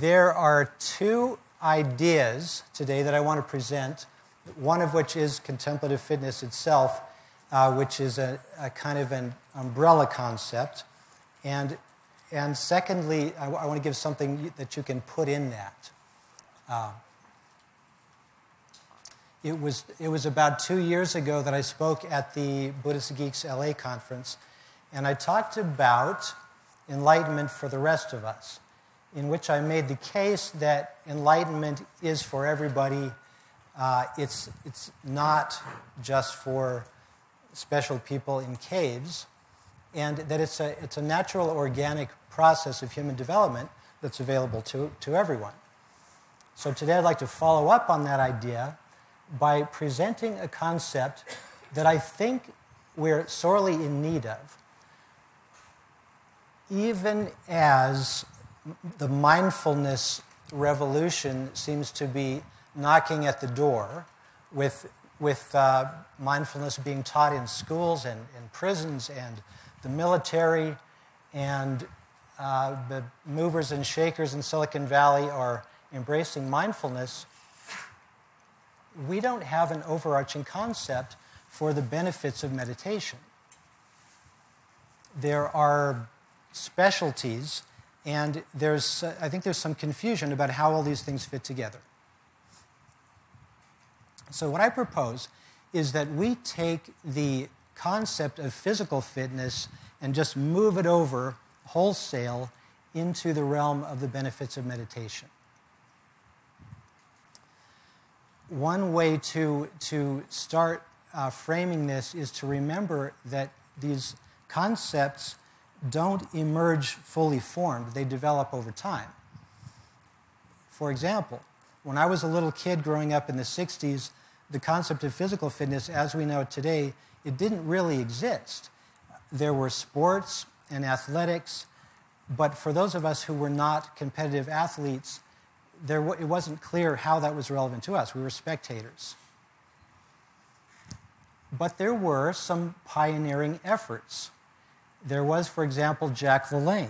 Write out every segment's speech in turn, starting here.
There are two ideas today that I want to present, one of which is contemplative fitness itself, uh, which is a, a, kind of an umbrella concept. And, and secondly, I, I want to give something that you can put in that. Uh, it was, it was about two years ago that I spoke at the Buddhist Geeks LA conference, and I talked about enlightenment for the rest of us, in which I made the case that enlightenment is for everybody. Uh, it's, it's not just for special people in caves, and that it's a, it's a natural, organic process of human development that's available to, to everyone. So today I'd like to follow up on that idea by presenting a concept that I think we're sorely in need of. Even as the mindfulness revolution seems to be knocking at the door, with, with uh, mindfulness being taught in schools and in prisons and the military, and uh, the movers and shakers in Silicon Valley are embracing mindfulness we don't have an overarching concept for the benefits of meditation. There are specialties, and there's, I think there's some confusion about how all these things fit together. So, what I propose is that we take the concept of physical fitness and just move it over wholesale into the realm of the benefits of meditation. one way to, to start uh, framing this is to remember that these concepts don't emerge fully formed, they develop over time. For example, when I was a little kid growing up in the 60s, the concept of physical fitness as we know it today, it didn't really exist. There were sports and athletics, but for those of us who were not competitive athletes, there, it wasn't clear how that was relevant to us. We were spectators. But there were some pioneering efforts. There was, for example, Jack LaLanne.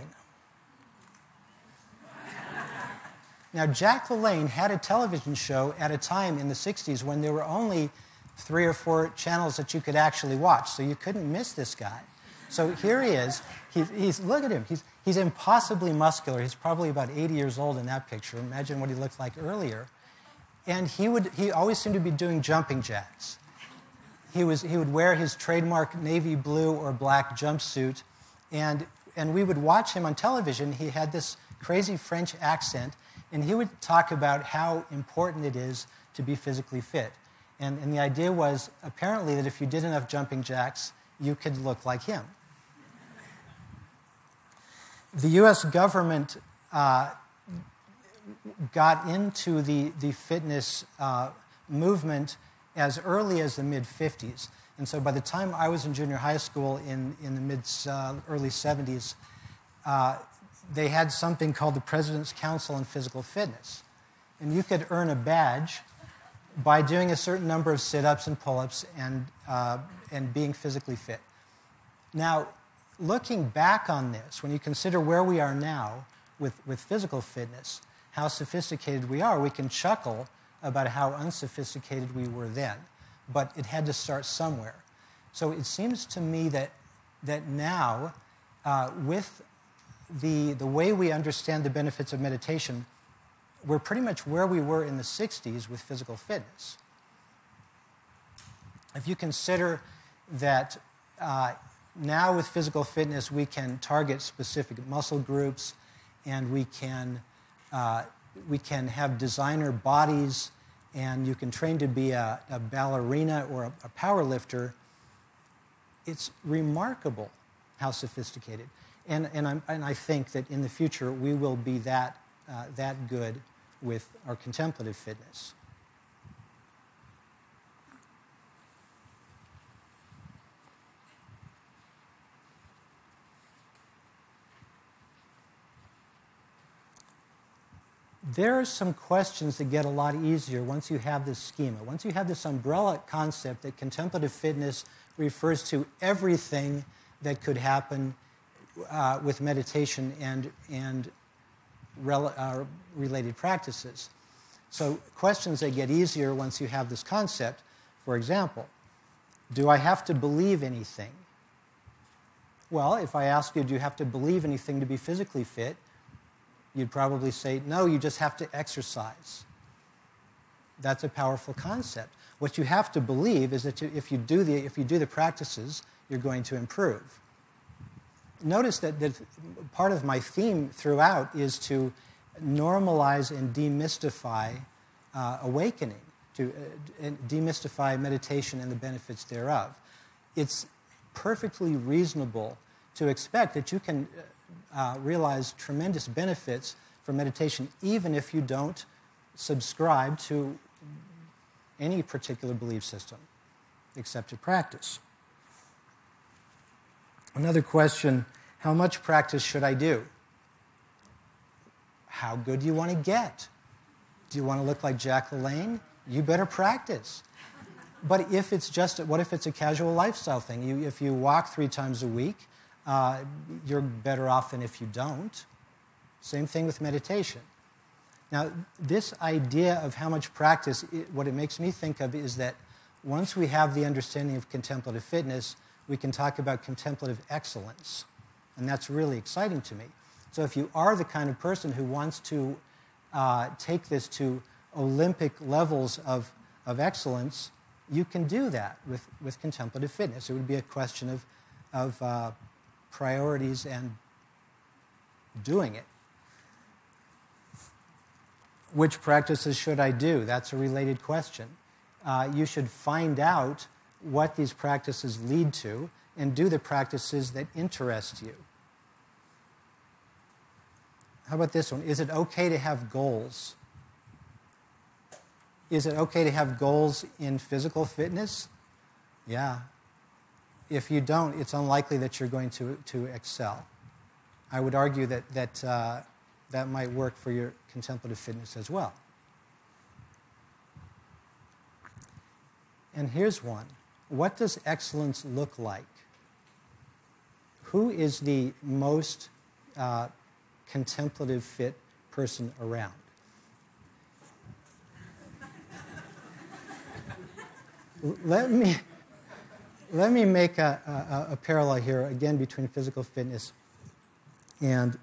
now, Jack LaLanne had a television show at a time in the 60s when there were only three or four channels that you could actually watch, so you couldn't miss this guy. So here he is. He, he's, look at him. He's, He's impossibly muscular. He's probably about 80 years old in that picture. Imagine what he looked like earlier. And he, would, he always seemed to be doing jumping jacks. He, was, he would wear his trademark navy blue or black jumpsuit, and, and we would watch him on television. He had this crazy French accent, and he would talk about how important it is to be physically fit. And, and the idea was apparently that if you did enough jumping jacks, you could look like him the US government uh, got into the, the fitness uh, movement as early as the mid 50s. And so by the time I was in junior high school in, in the mid uh, early 70s, uh, they had something called the President's Council on Physical Fitness. And you could earn a badge by doing a certain number of sit ups and pull ups and, uh, and being physically fit. Now, looking back on this, when you consider where we are now with, with physical fitness, how sophisticated we are, we can chuckle about how unsophisticated we were then. But it had to start somewhere. So it seems to me that, that now, uh, with the, the way we understand the benefits of meditation, we're pretty much where we were in the 60s with physical fitness. If you consider that uh, now with physical fitness, we can target specific muscle groups and we can, uh, we can have designer bodies and you can train to be a, a ballerina or a, a power lifter. It's remarkable how sophisticated. And, and, i and, i think that in the future we will be that, uh, that good with our contemplative fitness. There are some questions that get a lot easier once you have this schema. Once you have this umbrella concept that contemplative fitness refers to everything that could happen uh, with meditation and, and rel- uh, related practices. So, questions that get easier once you have this concept. For example, do I have to believe anything? Well, if I ask you, do you have to believe anything to be physically fit? You'd probably say, no, you just have to exercise. That's a powerful concept. What you have to believe is that you, if, you do the, if you do the practices, you're going to improve. Notice that, that part of my theme throughout is to normalize and demystify uh, awakening, to uh, demystify meditation and the benefits thereof. It's perfectly reasonable to expect that you can uh, realize tremendous benefits from meditation even if you don't subscribe to any particular belief system, accepted practice. Another question how much practice should I do? How good do you want to get? Do you want to look like Jack LaLanne? You better practice. But if it's just, what if it's a casual lifestyle thing? You, if you walk three times a week, uh, you're better off than if you don't. Same thing with meditation. Now, this idea of how much practice, it, what it makes me think of is that once we have the understanding of contemplative fitness, we can talk about contemplative excellence. And that's really exciting to me. So, if you are the kind of person who wants to uh, take this to Olympic levels of, of excellence, you can do that with, with contemplative fitness. It would be a question of, of uh, priorities and doing it. Which practices should I do? That's a related question. Uh, you should find out what these practices lead to and do the practices that interest you. How about this one? Is it okay to have goals? Is it okay to have goals in physical fitness? Yeah. If you don't, it's unlikely that you're going to, to excel. I would argue that, that, uh, that might work for your contemplative fitness as well. And here's one What does excellence look like? Who is the most uh, contemplative fit person around? let me, let me make a, a, a, parallel here again between physical fitness and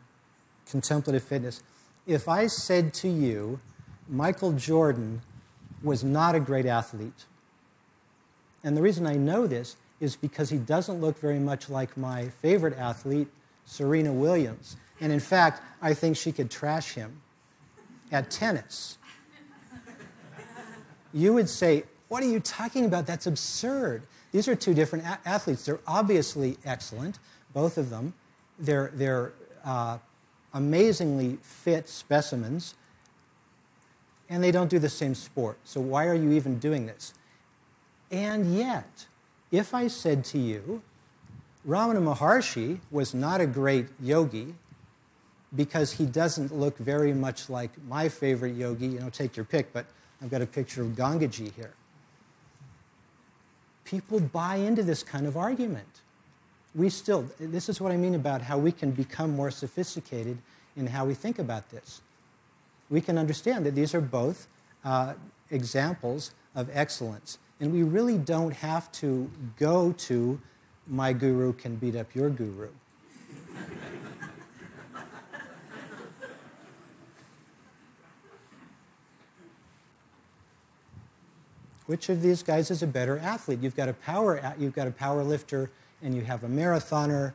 contemplative fitness. If I said to you, Michael Jordan was not a great athlete, and the reason I know this is because he doesn't look very much like my favorite athlete, Serena Williams. And in fact, I think she could trash him at tennis. You would say, what are you talking about? That's absurd. These are two different athletes. They're obviously excellent, both of them. They're, they're uh, amazingly fit specimens, and they don't do the same sport. So, why are you even doing this? And yet, if I said to you, Ramana Maharshi was not a great yogi because he doesn't look very much like my favorite yogi, you know, take your pick, but I've got a picture of Gangaji here people buy into this kind of argument. We still, this is what I mean about how we can become more sophisticated in how we think about this. We can understand that these are both uh, examples of excellence. And we really don't have to go to my guru can beat up your guru. Which of these guys is a better athlete? You've got a power, you've got a power lifter and you have a marathoner.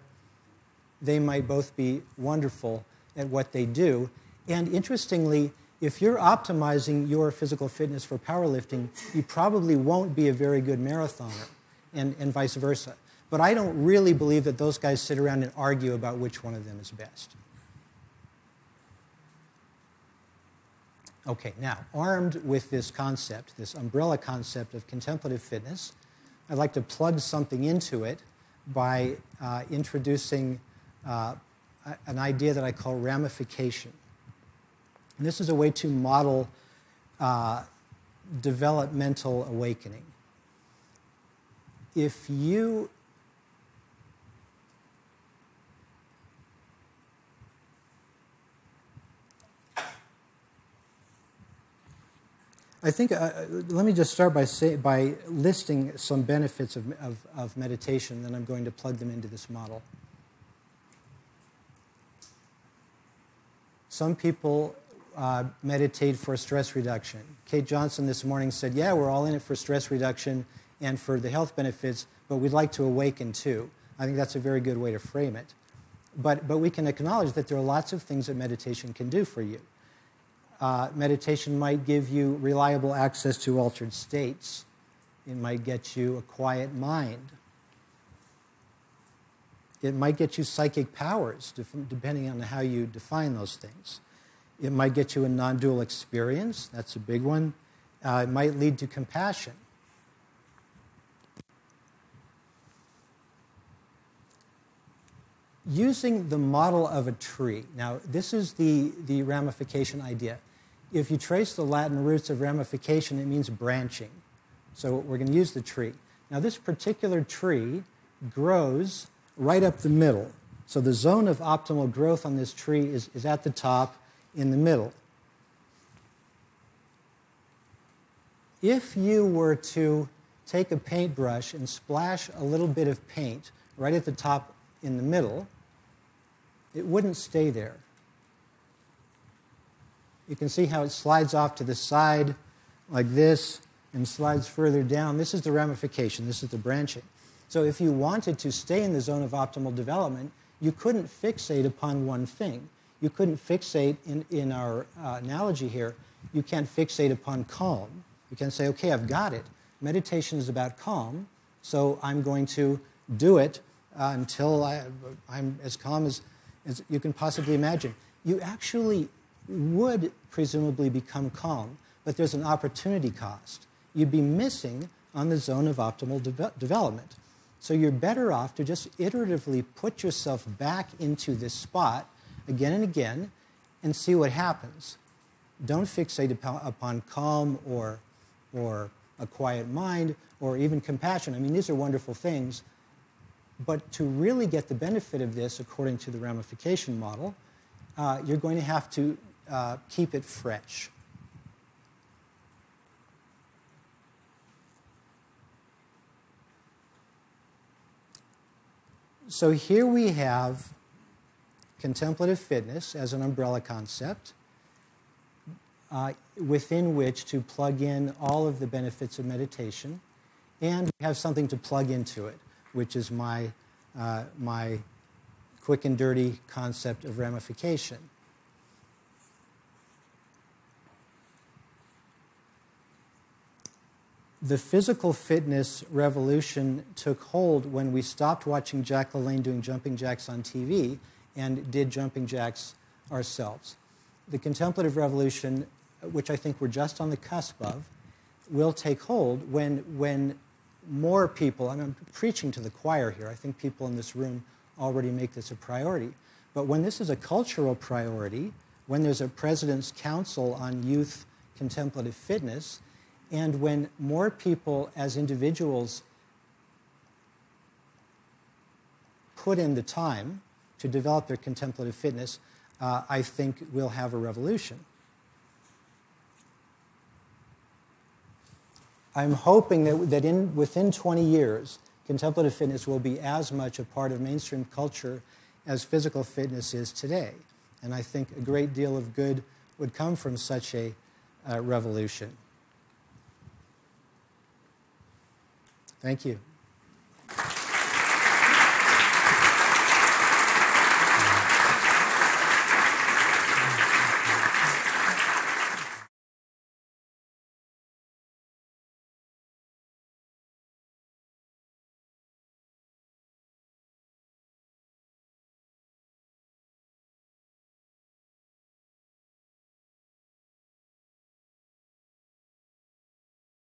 They might both be wonderful at what they do. And interestingly, if you're optimizing your physical fitness for powerlifting, you probably won't be a very good marathoner, and, and vice versa. But I don't really believe that those guys sit around and argue about which one of them is best. Okay, now, armed with this concept, this umbrella concept of contemplative fitness, I'd like to plug something into it by uh, introducing uh, an idea that I call ramification. And this is a way to model uh, developmental awakening. If you I think, uh, let me just start by, say, by listing some benefits of, of, of meditation, then I'm going to plug them into this model. Some people uh, meditate for stress reduction. Kate Johnson this morning said, Yeah, we're all in it for stress reduction and for the health benefits, but we'd like to awaken too. I think that's a very good way to frame it. But, but we can acknowledge that there are lots of things that meditation can do for you. Uh, meditation might give you reliable access to altered states. It might get you a quiet mind. It might get you psychic powers, depending on how you define those things. It might get you a non dual experience, that's a big one. Uh, it might lead to compassion. Using the model of a tree. Now, this is the, the ramification idea. If you trace the Latin roots of ramification, it means branching. So we're going to use the tree. Now, this particular tree grows right up the middle. So the zone of optimal growth on this tree is, is at the top in the middle. If you were to take a paintbrush and splash a little bit of paint right at the top in the middle, it wouldn't stay there. You can see how it slides off to the side like this and slides further down. This is the ramification, this is the branching. So if you wanted to stay in the zone of optimal development, you couldn't fixate upon one thing. You couldn't fixate, in, in our uh, analogy here, you can't fixate upon calm. You can say, okay, I've got it. Meditation is about calm, so I'm going to do it uh, until I, am as calm as, as you can possibly imagine. You actually would presumably become calm, but there's an opportunity cost. You'd be missing on the zone of optimal de development. So you're better off to just iteratively put yourself back into this spot again and again and see what happens. Don't fixate upon calm or, or a quiet mind or even compassion. I mean, these are wonderful things. But to really get the benefit of this, according to the ramification model, uh, you're going to have to uh, keep it fresh. So here we have contemplative fitness as an umbrella concept uh, within which to plug in all of the benefits of meditation and have something to plug into it, which is my, uh, my quick and dirty concept of ramification. The physical fitness revolution took hold when we stopped watching Jack LaLanne doing jumping jacks on TV and did jumping jacks ourselves. The contemplative revolution, which I think we're just on the cusp of, will take hold when, when more people, and I'm preaching to the choir here, I think people in this room already make this a priority, but when this is a cultural priority, when there's a President's Council on Youth Contemplative Fitness, and when more people as individuals put in the time to develop their contemplative fitness, uh, I think we'll have a revolution. I'm hoping that, that in, within 20 years, contemplative fitness will be as much a part of mainstream culture as physical fitness is today. And I think a great deal of good would come from such a uh, revolution. Thank you.